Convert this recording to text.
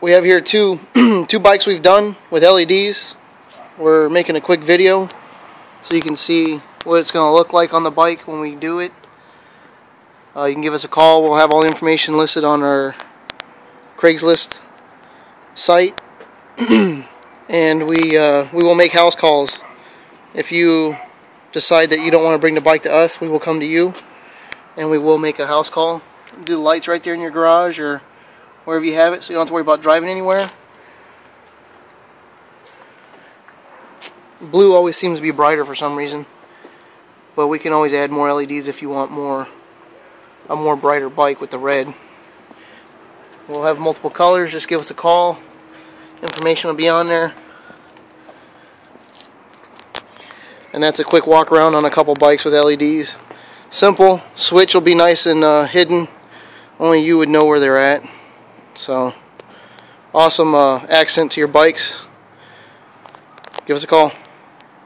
we have here two two bikes we've done with LEDs. We're making a quick video so you can see what it's going to look like on the bike when we do it. Uh, you can give us a call. We'll have all the information listed on our Craigslist site, and we uh, we will make house calls. If you decide that you don't want to bring the bike to us, we will come to you, and we will make a house call. Do the lights right there in your garage or wherever you have it, so you don't have to worry about driving anywhere. Blue always seems to be brighter for some reason, but we can always add more LEDs if you want more a more brighter bike with the red. We'll have multiple colors. Just give us a call. Information will be on there. And that's a quick walk around on a couple bikes with LEDs. Simple. Switch will be nice and uh, hidden. Only you would know where they're at. So, awesome uh, accent to your bikes. Give us a call.